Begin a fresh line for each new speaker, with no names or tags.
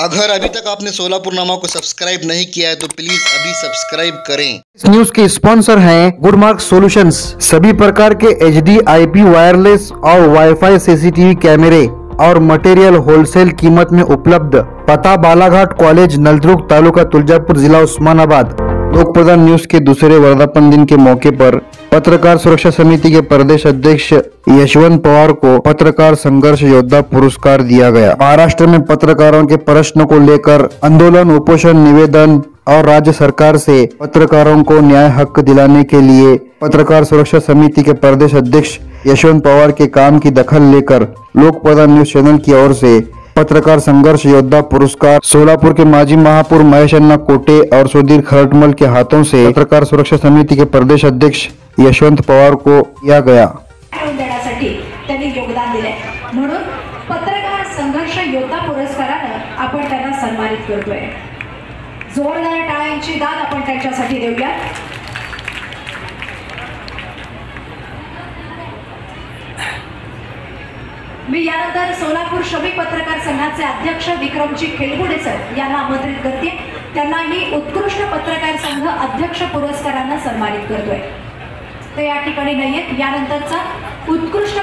अगर अभी तक आपने सोलापुर नामा को सब्सक्राइब नहीं किया है तो प्लीज़ अभी सब्सक्राइब करें।
इस न्यूज़ के स्पॉन्सर हैं गुडमार्क सॉल्यूशंस सभी प्रकार के H D I P wireless और वाईफाई सीसीटीवी कैमरे और मटेरियल होलसेल कीमत में उपलब्ध। पता बालाघाट कॉलेज नलद्रुक तालुका, तुलजापुर, जिला उस्मानाबाद। लोक प्रधान न्यूज़ के दूसरे वर्धापन दिन के मौके पर पत्रकार सुरक्षा समिति के प्रदेश अध्यक्ष यशवंत पवार को पत्रकार संघर्ष योद्धा पुरस्कार दिया गया। महाराष्ट्र में पत्रकारों के प्रश्न को लेकर आंदोलन, उपोषण, निवेदन और राज्य सरकार से पत्रकारों को न्याय हक दिलाने के लिए पत्रकार सुरक्षा समिति के प्रदेश अध्यक्ष यशवंत पवार के काम की दखल लेकर लोक प्रधान न्यूज़ चैनल की ओर से पत्रकार संघर्ष योद्धा पुरस्कार सोलापुर के माजी महापौर महेश अन्ना कोटे और सुधीर खरटमल के हाथों से पत्रकार सुरक्षा समिति के प्रदेश अध्यक्ष यशवंत पवार को दिया गया।
योगदान दिले म्हणून पत्रकार संघर्ष योद्धा पुरस्कारानं आपण त्यांना सन्मानित करतोय. जोरदार टाळ्यांची दाद आपण त्यांच्यासाठी देऊया मी यानंतर सोलापूर श्रमिक पत्रकार संघाचे अध्यक्ष विक्रमजी खेलगुडे सर यांना आमंत्रित करते. त्यांनाही उत्कृष्ट पत्रकार संघ अध्यक्ष पुरस्कारांना सन्मानित करतोय. ते या ठिकाणी नाहीयेत. यानंतरचा उत्कृष्ट